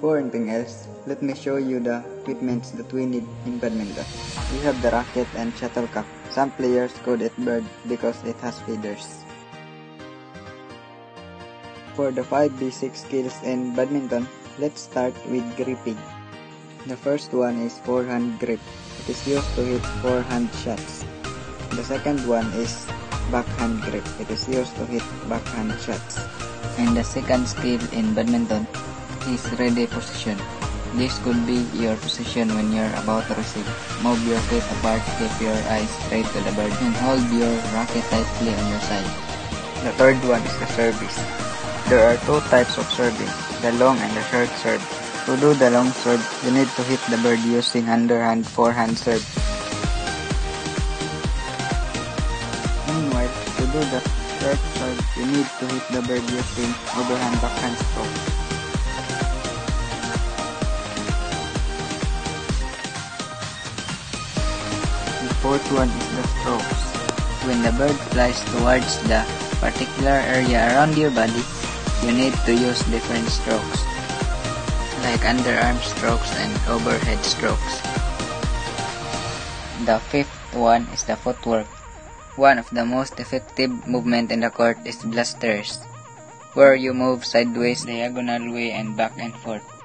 something else, let me show you the equipments that we need in badminton. We have the racket and shuttlecock. Some players call it bird because it has feathers. For the 5 basic skills in badminton, let's start with gripping. The first one is forehand grip. It is used to hit forehand shots. The second one is backhand grip. It is used to hit backhand shots. And the second skill in badminton is ready position. This could be your position when you're about to receive. Move your feet apart, keep your eyes straight to the bird, and hold your racket tightly on your side. The third one is the service. There are two types of serving, the long and the short serve. To do the long serve, you need to hit the bird using underhand forehand serve. Meanwhile, to do the short serve, you need to hit the bird using overhand backhand stroke. Fourth one is the strokes. When the bird flies towards the particular area around your body, you need to use different strokes, like underarm strokes and overhead strokes. The fifth one is the footwork. One of the most effective movement in the court is blasters, where you move sideways, diagonal way, and back and forth.